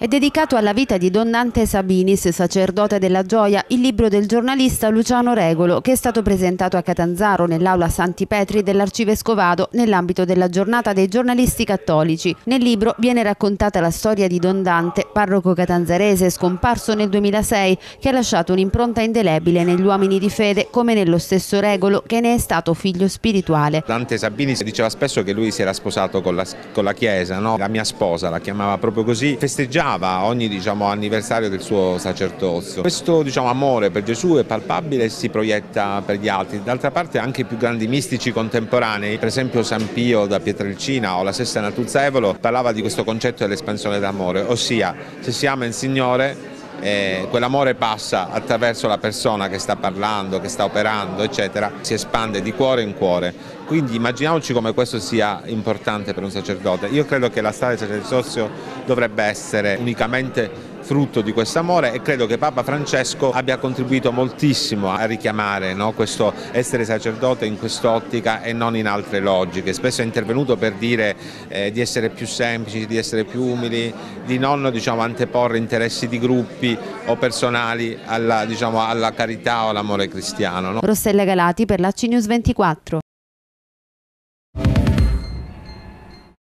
È dedicato alla vita di Don Dante Sabinis, sacerdote della gioia, il libro del giornalista Luciano Regolo, che è stato presentato a Catanzaro nell'aula Santi Petri dell'Arcivescovado nell'ambito della giornata dei giornalisti cattolici. Nel libro viene raccontata la storia di Don Dante, parroco catanzarese scomparso nel 2006, che ha lasciato un'impronta indelebile negli uomini di fede, come nello stesso Regolo, che ne è stato figlio spirituale. Dante Sabinis diceva spesso che lui si era sposato con la, con la Chiesa, no? la mia sposa la chiamava proprio così, festeggiava festeggiava ogni diciamo, anniversario del suo sacerdozio. Questo diciamo, amore per Gesù è palpabile e si proietta per gli altri. D'altra parte anche i più grandi mistici contemporanei, per esempio San Pio da Pietrelcina o la Sesta Natuzza Evolo, parlava di questo concetto dell'espansione d'amore, ossia se si ama il Signore eh, quell'amore passa attraverso la persona che sta parlando, che sta operando, eccetera, si espande di cuore in cuore. Quindi immaginiamoci come questo sia importante per un sacerdote. Io credo che la strada del sacerdozio dovrebbe essere unicamente frutto di questo amore e credo che Papa Francesco abbia contribuito moltissimo a richiamare no, questo essere sacerdote in quest'ottica e non in altre logiche. Spesso è intervenuto per dire eh, di essere più semplici, di essere più umili, di non diciamo, anteporre interessi di gruppi o personali alla, diciamo, alla carità o all'amore cristiano. No? Rossella Galati per la CNews 24.